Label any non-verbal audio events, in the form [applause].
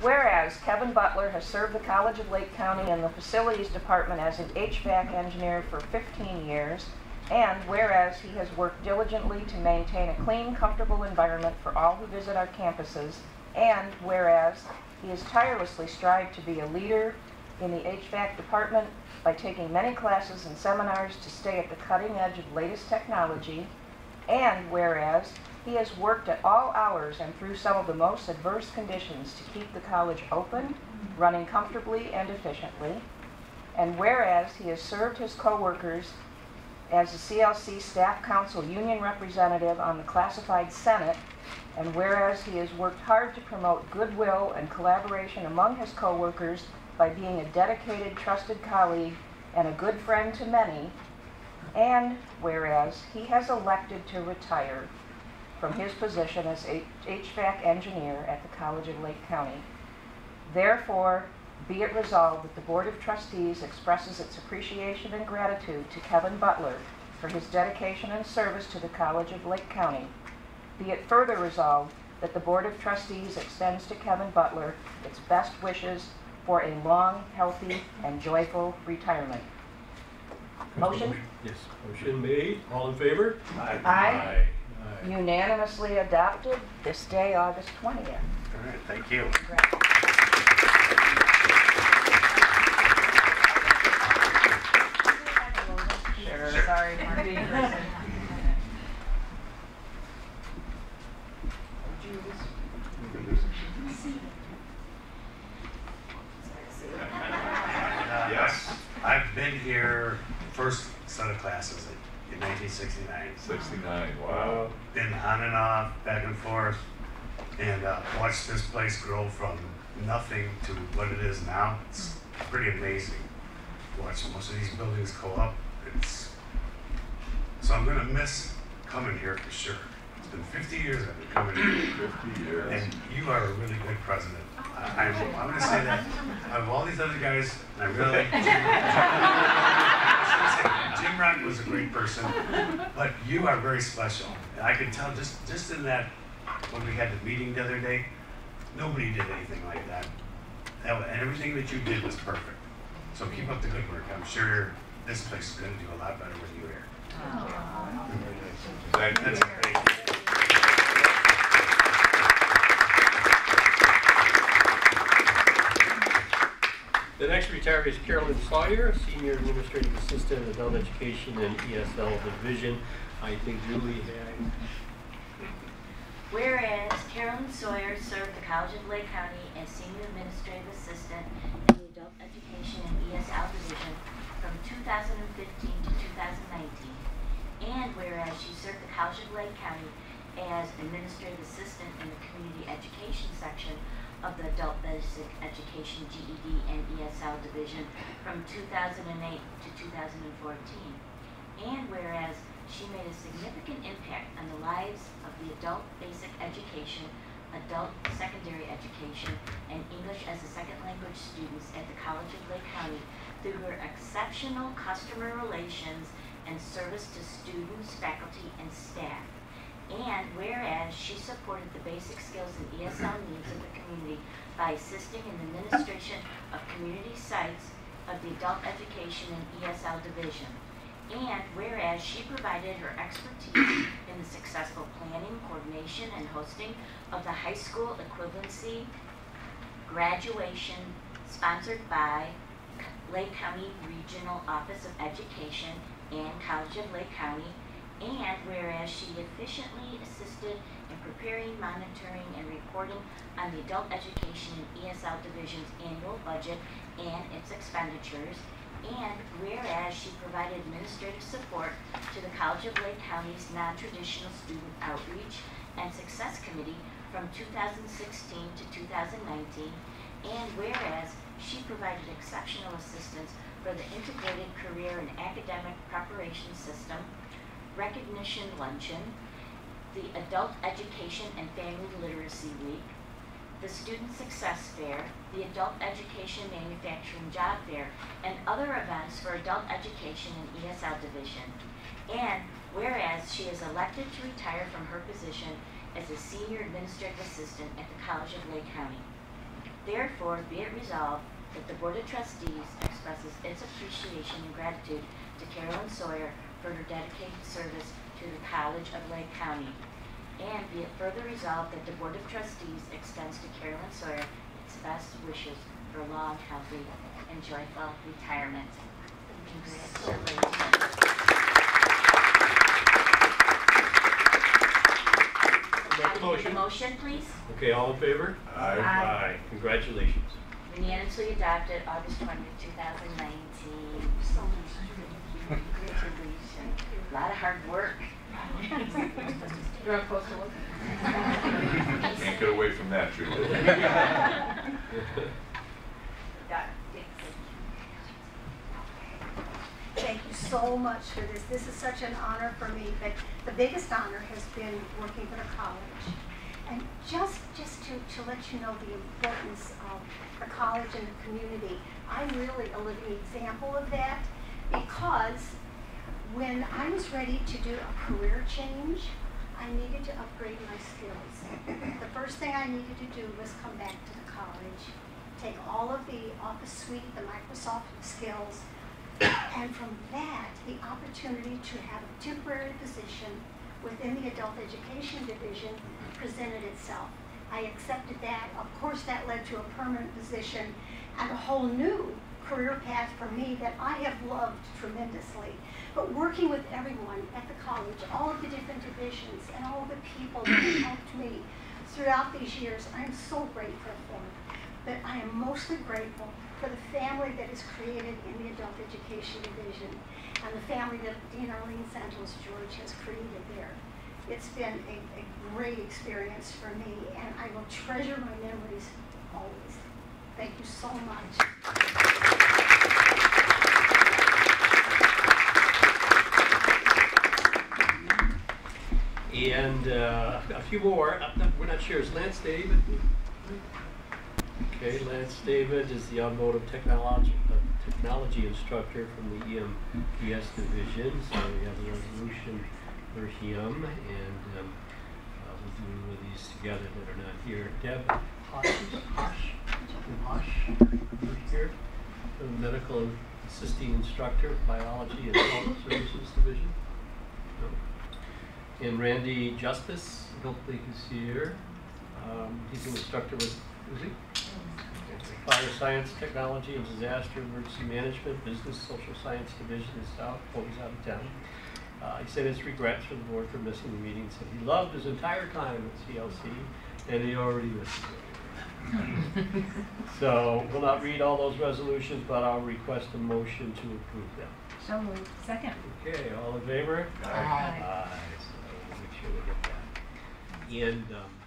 Whereas Kevin Butler has served the College of Lake County in the Facilities Department as an HVAC engineer for 15 years, and whereas he has worked diligently to maintain a clean, comfortable environment for all who visit our campuses, and whereas he has tirelessly strived to be a leader in the HVAC department by taking many classes and seminars to stay at the cutting edge of latest technology, and whereas he has worked at all hours and through some of the most adverse conditions to keep the college open, running comfortably and efficiently. And whereas he has served his coworkers as the CLC Staff Council Union Representative on the Classified Senate, and whereas he has worked hard to promote goodwill and collaboration among his coworkers by being a dedicated, trusted colleague and a good friend to many, and whereas he has elected to retire from his position as HVAC engineer at the College of Lake County. Therefore, be it resolved that the Board of Trustees expresses its appreciation and gratitude to Kevin Butler for his dedication and service to the College of Lake County. Be it further resolved that the Board of Trustees extends to Kevin Butler its best wishes for a long, healthy, and joyful retirement. Motion? Yes, motion made. All in favor? Aye. Aye. Unanimously adopted this day, August 20th. All right, thank you. Sure, sorry, Marty. Yes, I've been here first set of classes in 1969. 69, wow. Been on and off, back and forth, and uh, watched this place grow from nothing to what it is now. It's pretty amazing. Watch most of these buildings go up. It's so I'm gonna miss coming here for sure. It's been 50 years I've been coming here. 50 years. And you are a really good president. I, going to say that. Out of all these other guys, I really [laughs] [laughs] Jim. Rock was a great person, but you are very special. And I can tell just just in that when we had the meeting the other day, nobody did anything like that. that and everything that you did was perfect. So keep up the good work. I'm sure this place is going to do a lot better with you here. Thank you. That's great. The next retiree is Carolyn Sawyer, Senior Administrative Assistant, in Adult Education and ESL Division. I think Julie had, Whereas Carolyn Sawyer served the College of Lake County as Senior Administrative Assistant in the Adult Education and ESL Division from 2015 to 2019. And whereas she served the College of Lake County as Administrative Assistant in the Community Education section of the Adult Basic Education GED and ESL Division from 2008 to 2014. And whereas she made a significant impact on the lives of the adult basic education, adult secondary education, and English as a second language students at the College of Lake County through her exceptional customer relations and service to students, faculty, and staff. And whereas she supported the basic skills and ESL needs of the community by assisting in the administration of community sites of the Adult Education and ESL Division. And whereas she provided her expertise in the successful planning, coordination, and hosting of the high school equivalency graduation sponsored by Lake County Regional Office of Education and College of Lake County. And whereas she efficiently assisted in preparing, monitoring, and reporting on the Adult Education and ESL Division's annual budget and its expenditures. And whereas she provided administrative support to the College of Lake County's non-traditional student outreach and success committee from 2016 to 2019. And whereas she provided exceptional assistance for the integrated career and academic preparation system, recognition luncheon, the Adult Education and Family Literacy Week, the Student Success Fair, the Adult Education Manufacturing Job Fair, and other events for adult education and ESL division. And whereas she is elected to retire from her position as a senior administrative assistant at the College of Lake County. Therefore, be it resolved that the Board of Trustees expresses its appreciation and gratitude to Carolyn Sawyer for her dedicated service to the College of Lake County. And be it further resolved that the Board of Trustees extends to Carolyn Sawyer its best wishes for a long, healthy, and joyful retirement. Congratulations. Motion. Motion, please. Okay, all in favor? Aye. Aye. Congratulations. Unanimously adopted August 20, 2019. So A lot of hard work. You're not supposed to look. Can't get away from that, Julie. Thank you so much for this. This is such an honor for me, but the biggest honor has been working for the college. And just, just to, to let you know the importance of the college and the community, I'm really a living example of that because when I was ready to do a career change, I needed to upgrade my skills. The first thing I needed to do was come back to the college, take all of the Office Suite, the Microsoft skills, and from that, the opportunity to have a temporary position within the Adult Education Division presented itself. I accepted that. Of course, that led to a permanent position and a whole new career path for me that I have loved tremendously. But working with everyone at the college, all of the different divisions, and all the people that have helped me throughout these years, I am so grateful for. But I am mostly grateful for the family that is created in the Adult Education Division and the family that Dean Arlene Santos George has created there. It's been a, a great experience for me, and I will treasure my memories always. Thank you so much. And uh, a few more, Uh, no, we're not sure, is Lance David? Okay, Lance David is the automotive technology, uh, technology instructor from the EMPS division. So we have a resolution for him, and um, uh, we'll do these together that are not here. Deb Hosh, Hosh, Hosh, here, the medical assisting instructor, biology and health services division. No. And Randy Justice, I don't think is here. Um, he's an instructor with, is he? Fire Science, Technology and Disaster Emergency Management, Business Social Science Division in South, oh, he's out of town. Uh, he said his regrets for the board for missing the meeting, said he loved his entire time at CLC, and he already missed it. [laughs] So, we'll not read all those resolutions, but I'll request a motion to approve them. So moved. Second. Okay, all in favor? Aye. Aye, so we'll make sure we get that. And, um,